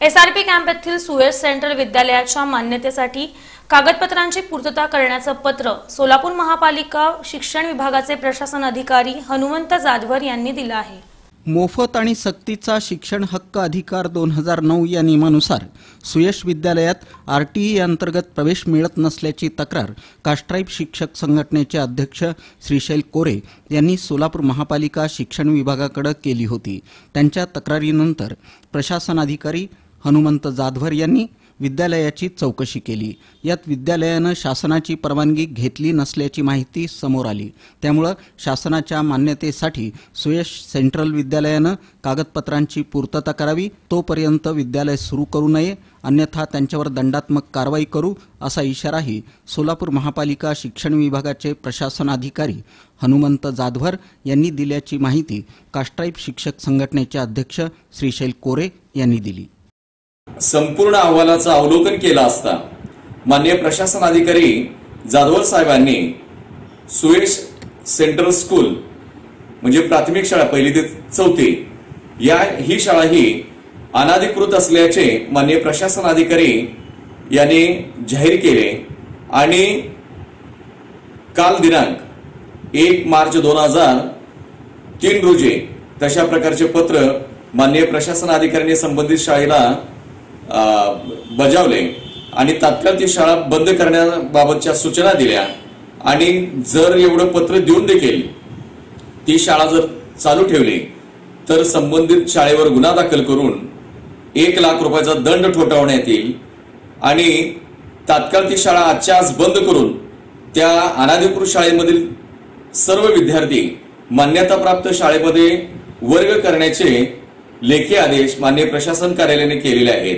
SRP camp येथील सुएज central विद्यालयाच्या मान्यतेसाठी कागदपत्रांची पूर्तता करण्याचं पत्र सोलापूर महापालिका शिक्षण विभागाचे प्रशासन अधिकारी हनुमंत जाधवर यांनी दिलं आहे. मोफत आणि सक्तीचा शिक्षण हक्क अधिकार दोन हजार नऊ या नियमानुसार सुयश विद्यालयात आर टी ई अंतर्गत प्रवेश मिळत नसल्याची तक्रार कास्ट्राईब शिक्षक संघटनेचे अध्यक्ष श्रीशैल कोरे यांनी सोलापूर महापालिका शिक्षण विभागाकडे केली होती. त्यांच्या तक्रारीनंतर प्रशासनाधिकारी हनुमंत जाधवर यांनी विद्यालयाची चौकशी केली. यात विद्यालयानं शासनाची परवानगी घेतली नसल्याची माहिती समोर आली. त्यामुळं शासनाच्या मान्यतेसाठी सुयश सेंट्रल विद्यालयानं कागदपत्रांची पूर्तता करावी तोपर्यंत विद्यालय सुरू करू नये अन्यथा त्यांच्यावर दंडात्मक कारवाई करू असा इशाराही सोलापूर महापालिका शिक्षण विभागाचे प्रशासनाधिकारी हनुमंत जाधवर यांनी दिल्याची माहिती कास्ट्राईब शिक्षक संघटनेचे अध्यक्ष श्रीशैल कोरे यांनी दिली. संपूर्ण अहवालाचं अवलोकन केलं असता माननीय प्रशासन अधिकारी जाधवर साहेबांनी सुयश सेंट्रल स्कूल म्हणजे प्राथमिक शाळा पहिली ते चौथी या ही शाळा ही अनाधिकृत असल्याचे मान्य प्रशासन अधिकारी यांनी जाहीर केले. आणि काल दिनांक एक मार्च दोन हजार तीन रोजी तशा प्रकारचे पत्र माननीय प्रशासन अधिकाऱ्यांनी संबंधित शाळेला बजावले. आणि तात्काळ ती शाळा बंद करण्याबाबतच्या सूचना दिल्या. आणि जर एवढं पत्र देऊन देखील ती शाळा जर चालू ठेवली तर संबंधित शाळेवर गुन्हा दाखल करून एक लाख रुपयाचा दंड ठोठावण्यात येईल. आणि तात्काळ ती शाळा आजच्या आज बंद करून त्या अनाधिकृत शाळेमधील सर्व विद्यार्थी मान्यताप्राप्त शाळेमध्ये वर्ग करण्याचे लेखी आदेश मान्य प्रशासन कार्यालयाने केलेले आहेत.